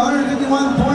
151.5.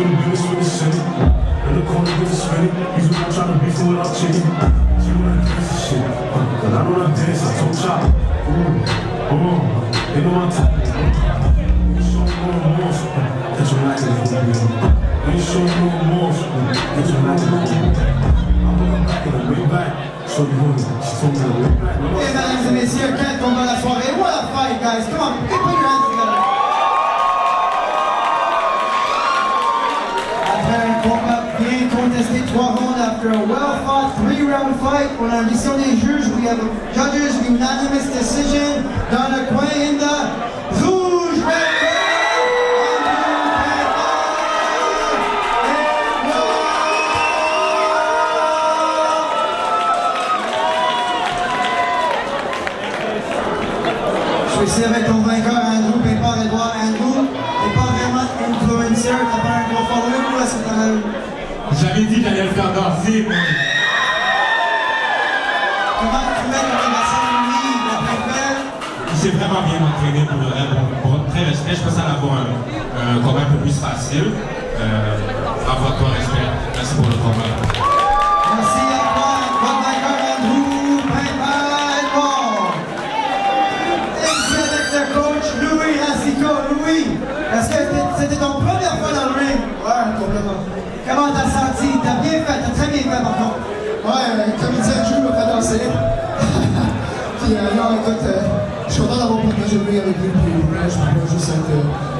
for the with the city. In the corner, get spinning. He's the one trying to beef him without chicken. She wanna dance and shit. Uh, and I don't wanna dance, I told Chop. Ooh, oh, they know type. You show me no remorse. uh, That you're not gonna fool. Uh, You show me no remorse. not gonna fool me. I'm looking back in the way back. Show me who She told me the way back. Mesdames et messieurs, quel combat la soirée. What a fight, guys. Come on, put your hands. After a well-fought three-round fight, on a mission des juges. We have a judges unanimous decision le coin in the rouge, un peu plus facile. Euh, avoir ton respect. Merci pour le combat. Merci à toi, votre vainqueur Andrew Pépard Edouard. Et ici avec le coach Louis Racicot. Louis, est-ce que c'était- ton première fois dans le ring? Ouais, complètement. Comment t'as senti? T'as bien fait, t'as très bien fait par contre. Ouais, comme il disait, Jules m'a fait danser. puis euh, non, écoute, euh, je suis content d'avoir partagé le ring avec lui, je peux pas